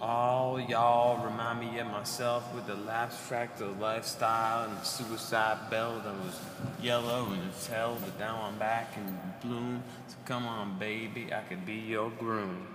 All y'all remind me of myself with the abstract of lifestyle and the suicide bell that was yellow and its hell, but now I'm back in bloom. So come on, baby, I could be your groom.